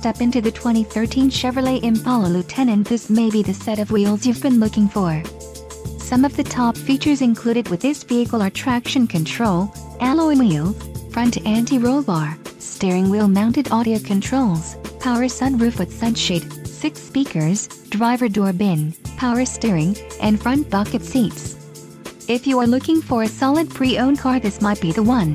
Step into the 2013 Chevrolet Impala Lieutenant this may be the set of wheels you've been looking for. Some of the top features included with this vehicle are traction control, alloy wheels, front anti-roll bar, steering wheel mounted audio controls, power sunroof with sunshade, 6 speakers, driver door bin, power steering, and front bucket seats. If you are looking for a solid pre-owned car this might be the one.